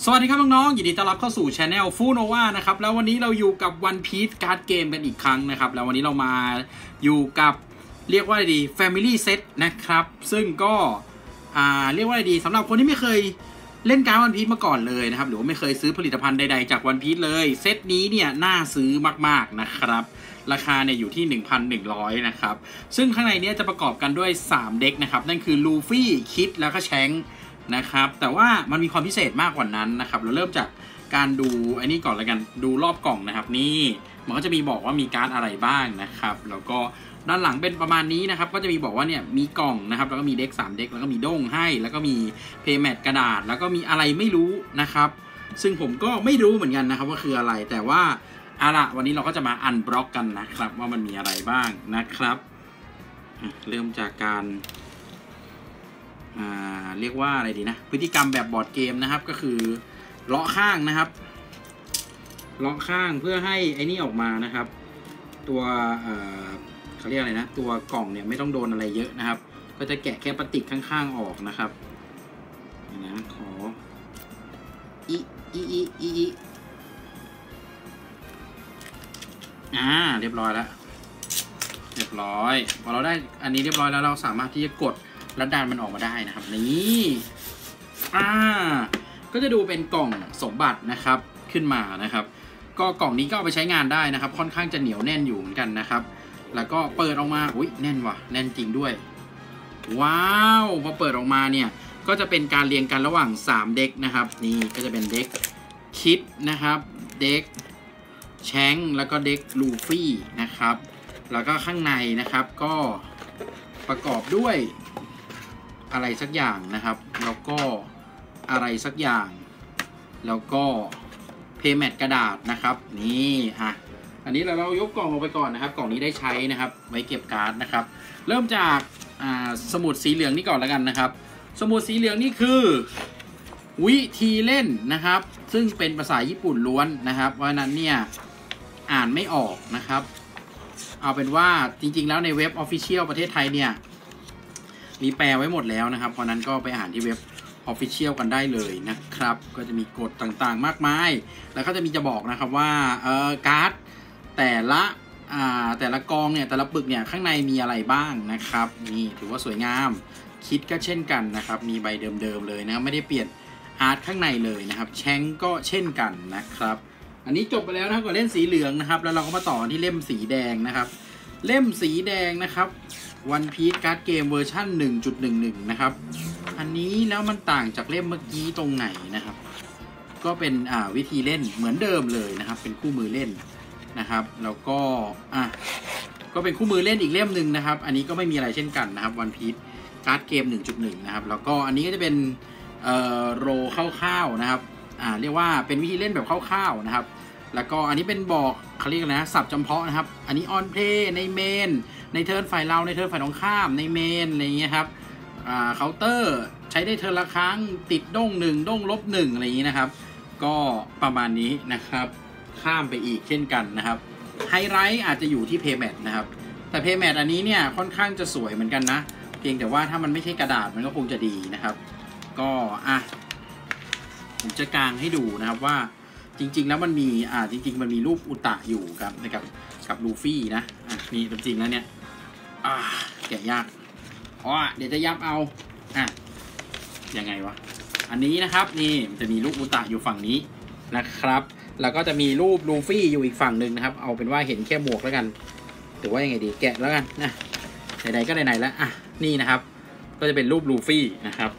สวัสดีครับน้องๆยินดีต้อนรับเข้าสู่ช anel ฟูโนวานะครับ แล้ววันนี้เราอยู่กับ One Piece Card Game กันอีกครั้งนะครับ แล้ววันนี้เรามาอยู่กับเรียกว่าอะไรดี Family Set นะครับ ซึ่งก็อ่าเรียกว่าอะไรดีสำหรับคนที่ไม่เคยเล่นการ์ดวันพี e มาก่อนเลยนะครับ หรือว่าไม่เคยซื้อผลิตภัณฑ์ใดๆจากวันพี e เลย เซตนี้เนี่ยน่าซื้อมากๆนะครับ ราคาเนี่ยอยู่ที่ 1,100 นะครับ ซึ่งข้างในเนี้ยจะประกอบกันด้วย 3 เด็กนะครับ นั่นคือลูฟี่ คิดแล้วก็แชงค์ นะครับ แต่ว่ามันมีความพิเศษมากกว่านั้นนะครับ เราเริ่มจากการดูไอ้นี่ก่อนล้วกันดูรอบกล่องนะครับ นี่มันก็จะมีบอกว่ามีการ์ดอะไรบ้างนะครับ แล้วก็ด้านหลังเป็นประมาณนี้นะครับ ก็จะมีบอกว่าเนี่ยมีกล่องนะครับ แล้วก็มีเด็ก3เด็กแล้วก็มีด้งให้ แล้วก็มีเพย์แมทกระดาษ แล้วก็มีอะไรไม่รู้นะครับ ซึ่งผมก็ไม่รู้เหมือนกันนะครับว่าคืออะไร แต่ว่าเอาละวันนี้เราก็จะมาอันบล็อกกันนะครับ ว่ามันมีอะไรบ้างนะครับ เริ่มจากการ เรียกว่าอะไรดีนะ พฤติกรรมแบบบอร์ดเกมนะครับ ก็คือเลาะข้างนะครับเลาะข้างเพื่อให้ไอ้นี่ออกมานะครับ ตัวเขาเรียกอะไรนะ ตัวกล่องเนี่ยไม่ต้องโดนอะไรเยอะนะครับ ก็จะแกะแค่ปฏิกข้างๆออกนะครับนี่นะขออีอีอีอีอีอ่าเรียบร้อยแล้วเรียบร้อยพอเราได้อันนี้เรียบร้อยแล้วเราสามารถที่จะกด แล้วดันมันออกมาได้นะครับ นี่อ่าก็จะดูเป็นกล่องสมบัตินะครับขึ้นมานะครับ ก็กล่องนี้ก็เอาไปใช้งานได้นะครับ ค่อนข้างจะเหนียวแน่นอยู่เหมือนกันนะครับ แล้วก็เปิดออกมาอุ้ยแน่นว่ะแน่นจริงด้วย ว้าวพอเปิดออกมาเนี่ยก็จะเป็นการเรียงกันระหว่าง 3 เด็กนะครับ นี่ก็จะเป็นเด็กคิดนะครับ เด็กแชงแล้วก็เด็กลูฟี่นะครับ แล้วก็ข้างในนะครับก็ประกอบด้วย อะไรสักอย่างนะครับ แล้วก็อะไรสักอย่าง แล้วก็เพย์แมทกระดาษนะครับ นี่อะอันนี้เราเรายกกล่องลงไปก่อนนะครับ กล่องนี้ได้ใช้นะครับ ไว้เก็บการ์ดนะครับ เริ่มจากอ่าสมุดสีเหลืองนี่ก่อนแล้วกันนะครับ สมุดสีเหลืองนี่คือ วิธีเล่นนะครับ ซึ่งเป็นภาษาญี่ปุ่นล้วนนะครับ เพราะนั้นเนี่ยอ่านไม่ออกนะครับ เอาเป็นว่าจริงๆแล้วในเว็บ Official ประเทศไทยเนี่ย มีแปลไว้หมดแล้วนะครับ เพราะนั้นก็ไปอ่านที่เว็บ Official กันได้เลยนะครับ ก็จะมีกฎต่างๆมากมาย แล้วก็จะมีจะบอกนะครับว่าเออการ์ดแต่ละอ่าแต่ละกองเนี่ยแต่ละปึกเนี่ยข้างในมีอะไรบ้างนะครับนี่ถือว่าสวยงามคิดก็เช่นกันนะครับ มีใบเดิมๆเลยนะไม่ได้เปลี่ยนอาร์ตข้างในเลยนะครับ แชงก็เช่นกันนะครับ อันนี้จบไปแล้วนะครับกับเล่นสีเหลืองนะครับ แล้วเราก็มาต่อที่เล่มสีแดงนะครับ เล่มสีแดงนะครับ One Piece Card Game เวอร์ชัน1.11 นะครับ อันนี้แล้วมันต่างจากเล่มเมื่อกี้ตรงไหนนะครับ ก็เป็นอ่าวิธีเล่นเหมือนเดิมเลยนะครับ เป็นคู่มือเล่นนะครับ แล้วก็อะก็เป็นคู่มือเล่นอีกเล่มหนึ่งนะครับ อันนี้ก็ไม่มีอะไรเช่นกันนะครับ One Piece Card Game 1.1 นะครับ แล้วก็อันนี้ก็จะเป็นเอ่อโรคร่าวๆนะครับ อ่าเรียกว่าเป็นวิธีเล่นแบบคร่าวๆนะครับ แล้วก็อันนี้เป็นบอกเขาเรียกนะศัพท์จำเพาะนะครับ อันนี้ on play ใน main ใน turn ฝ่ายเราใน turn ฝ่ายตรงข้ามใน main อะไรอย่างเงี้ยครับอ่าเคาน์เตอร์ใช้ได้ turn ละครั้งติด DON หนึ่ง DON ลบหนึ่งอะไรอย่างงี้นะครับ ก็ประมาณนี้นะครับ ข้ามไปอีกเช่นกันนะครับไฮไลท์อาจจะอยู่ที่เพย์แมทนะครับ แต่เพย์แมทอันนี้เนี่ยค่อนข้างจะสวยเหมือนกันนะ เพียงแต่ว่าถ้ามันไม่ใช่กระดาษมันก็คงจะดีนะครับ ก็อะผมจะกางให้ดูนะครับว่า จริง ๆ แล้วมันมีอ่าจริง ๆ มันมีรูปอุตะอยู่ครับนะครับกับลูฟี่นะอะนี่จริงๆแล้วเนี่ยอ่าแกะยากอ๋อเดี๋ยวจะยับเอาอะยังไงวะอันนี้นะครับนี่มันจะมีรูปอุตะอยู่ฝั่งนี้นะครับ แล้วก็จะมีรูปลูฟี่อยู่อีกฝั่งหนึ่งนะครับ เอาเป็นว่าเห็นแค่หมวกแล้วกันหรือว่ายังไงดีแกะแล้วกันนะไหนๆก็ไหนๆแล้วอะนี่นะครับ ก็จะเป็นรูปลูฟี่นะครับ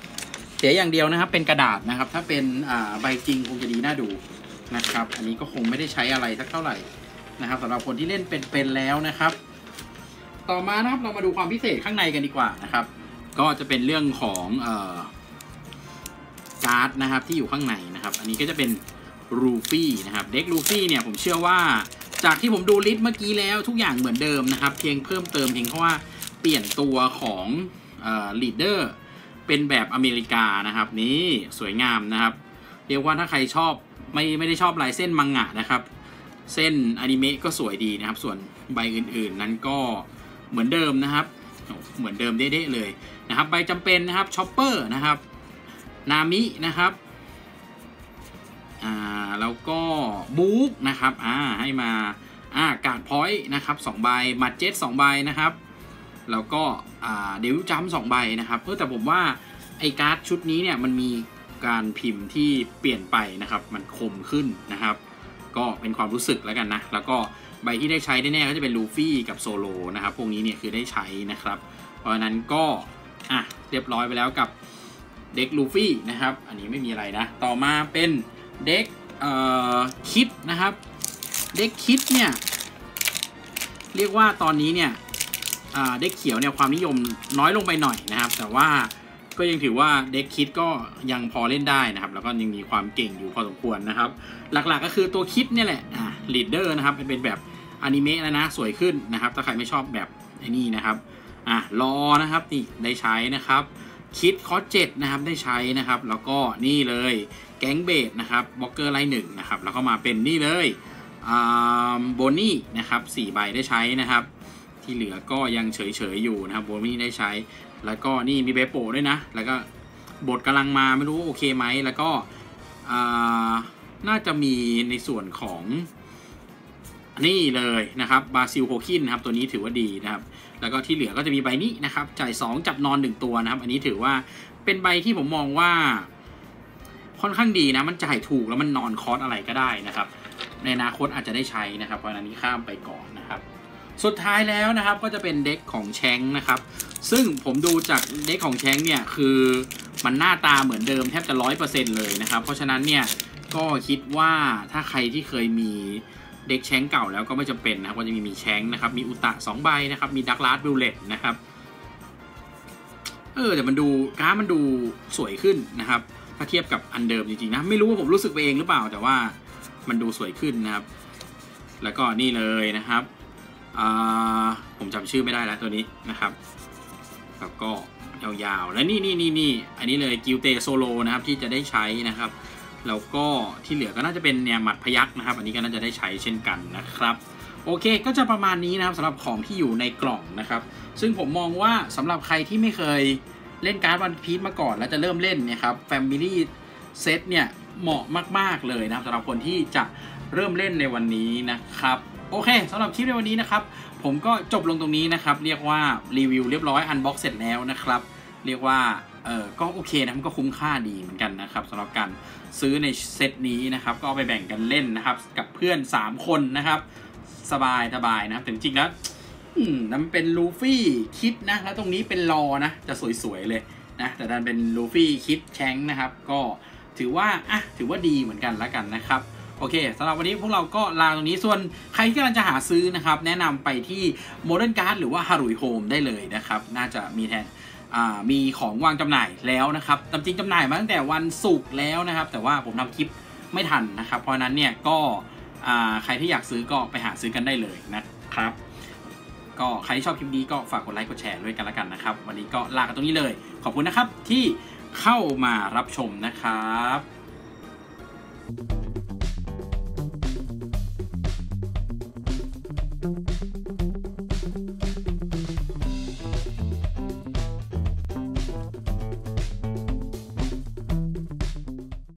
เสียอย่างเดียวนะครับ เป็นกระดาษนะครับ ถ้าเป็นอ่าใบจริงคงจะดีน่าดู นะครับ อันนี้ก็คงไม่ได้ใช้อะไรสักเท่าไหร่นะครับสำหรับคนที่เล่นเป็นๆแล้วนะครับ ต่อมานะครับเรามาดูความพิเศษข้างในกันดีกว่านะครับ ก็จะเป็นเรื่องของเอ่อการ์ดนะครับที่อยู่ข้างในนะครับ อันนี้ก็จะเป็นรูฟี่นะครับ deck รูฟี่เนี่ยผมเชื่อว่าจากที่ผมดู list เมื่อกี้แล้วทุกอย่างเหมือนเดิมนะครับ เพียงเพิ่มเติมเพียงเพราะว่าเปลี่ยนตัวของ leader เป็นแบบอนิเมะนะครับ นี่สวยงามนะครับ เรียกว่าถ้าใครชอบ ไม่ไม่ได้ชอบลายเส้นมังงะนะครับ เส้นอนิเมะก็สวยดีนะครับ ส่วนใบอื่นๆนั้นก็เหมือนเดิมนะครับ เหมือนเดิมเป๊ะๆเลยนะครับ ใบจำเป็นนะครับชอปเปอร์นะครับนามินะครับอ่าแล้วก็บรู๊คนะครับอ่าให้มาอ่า Guard Point นะครับสองใบหมัดเจ็ตสองใบนะครับแล้วก็อ่า Diable Jambe สองใบนะครับเออแต่ผมว่าไอ้การ์ดชุดนี้เนี่ยมันมี การพิมพ์ที่เปลี่ยนไปนะครับ มันคมขึ้นนะครับ ก็เป็นความรู้สึกแล้วกันนะ แล้วก็ใบที่ได้ใช้แน่ๆก็จะเป็นลูฟี่กับโซโลนะครับ พวกนี้เนี่ยคือได้ใช้นะครับ เพราะนั้นก็อะเรียบร้อยไปแล้วกับเด็กลูฟี่นะครับ อันนี้ไม่มีอะไรนะ ต่อมาเป็นเด็กเอ่อคิดนะครับ เด็กคิดเนี่ยเรียกว่าตอนนี้เนี่ยอ่าเด็กเขียวเนี่ยความนิยมน้อยลงไปหน่อยนะครับ แต่ว่า ก็ยังถือว่าเด็กคิดก็ยังพอเล่นได้นะครับ แล้วก็ยังมีความเก่งอยู่พอสมควรนะครับ หลักๆก็คือตัวคิดเนี่ยแหละอ่าลีดเดอร์นะครับเป็นแบบอนิเมะแล้วนะสวยขึ้นนะครับ ถ้าใครไม่ชอบแบบไอ้นี่นะครับอะรอนะครับนี่ได้ใช้นะครับคิดคอเจ็ดนะครับได้ใช้นะครับ แล้วก็นี่เลยแก๊งเบดนะครับบล็อกเกอร์ไลน์หนึ่งนะครับแล้วก็มาเป็นนี่เลยโบนี่นะครับสี่ใบได้ใช้นะครับ ที่เหลือก็ยังเฉยๆอยู่นะครับโบนี่ได้ใช้ แล้วก็นี่มีเบโปด้วยนะ แล้วก็บทกำลังมาไม่รู้ว่าโอเคไหม แล้วก็น่าจะมีในส่วนของนี่เลยนะครับบาซิลโคคินนะครับตัวนี้ถือว่าดีนะครับ แล้วก็ที่เหลือก็จะมีใบนี้นะครับ จ่าย 2 จับนอน 1 ตัวนะครับ อันนี้ถือว่าเป็นใบที่ผมมองว่า ค่อนข้างดีนะ มันจ่ายถูกแล้วมันนอนคอสอะไรก็ได้นะครับ ในอนาคตอาจจะได้ใช้นะครับ เพราะฉะนั้นนี้ข้ามไปก่อนนะครับ สุดท้ายแล้วนะครับก็จะเป็น deck ของแชงนะครับ ซึ่งผมดูจาก deck ของแชงเนี่ยคือมันหน้าตาเหมือนเดิมแทบจะร้อยเปอร์เซ็นต์เลยนะครับ เพราะฉะนั้นเนี่ยก็คิดว่าถ้าใครที่เคยมี deck แชงเก่าแล้วก็ไม่จำเป็นนะครับก็จะมีมีแชงนะครับ มีอุตะสองใบนะครับ มีดักลาสบุลเล็ตนะครับเออแต่มันดูการ์ดมันดูสวยขึ้นนะครับ ถ้าเทียบกับอันเดิมจริงๆนะไม่รู้ว่าผมรู้สึกไปเองหรือเปล่า แต่ว่ามันดูสวยขึ้นนะครับ แล้วก็นี่เลยนะครับ ผมจำชื่อไม่ได้แล้วตัวนี้นะครับ แล้วก็ยาวๆ และนี่นี่นี่นี่อันนี้เลยกิลด์เทโซโรนะครับที่จะได้ใช้นะครับ แล้วก็ที่เหลือก็น่าจะเป็นเนี่ยหมัดพยักนะครับ อันนี้ก็น่าจะได้ใช้เช่นกันนะครับโอเค ก็จะประมาณนี้นะครับสำหรับของที่อยู่ในกล่องนะครับ ซึ่งผมมองว่าสำหรับใครที่ไม่เคยเล่นการ์ดวันพีชมาก่อน แล้วจะเริ่มเล่นเนี่ยครับ Family Set เนี่ยเหมาะมาก ๆ เลยนะครับสำหรับคนที่จะเริ่มเล่นในวันนี้นะครับ โอเคสำหรับคลิปในวันนี้นะครับ ผมก็จบลงตรงนี้นะครับ เรียกว่ารีวิวเรียบร้อยอันบ็อกเสร็จแล้วนะครับ เรียกว่าเออก็โอเคนะมันก็คุ้มค่าดีเหมือนกันนะครับสำหรับการซื้อในเซตนี้นะครับ ก็เอาไปแบ่งกันเล่นนะครับ กับเพื่อน 3 คนนะครับ สบายสบายนะครับแต่จริงๆแล้วอืมนั่นเป็นลูฟี่คิดนะ แล้วตรงนี้เป็นรอนะ จะสวยๆเลยนะ แต่ดันเป็นลูฟี่คิดแชงนะครับ ก็ถือว่าอะถือว่าดีเหมือนกันแล้วกันนะครับ โอเคสำหรับวันนี้พวกเราก็ลาตรงนี้ส่วนใครที่กำลังจะหาซื้อนะครับ แนะนำไปที่ Modern Card หรือว่า h a r u i Home ได้เลยนะครับ น่าจะมีแทนมีของวางจำหน่ายแล้วนะครับตามจริงจำหน่ายมาตั้งแต่วันศุกร์แล้วนะครับ แต่ว่าผมทำคลิปไม่ทันนะครับ เพราะนั้นเนี่ยก็ใครที่อยากซื้อก็ไปหาซื้อกันได้เลยนะครับ ก็ใครที่ชอบคลิปนี้ก็ฝากกดไลค์กดแชร์ด้วยกันล้วกันนะครับ วันนี้ก็ลากันตรงนี้เลย ขอบคุณนะครับที่เข้ามารับชมนะครับ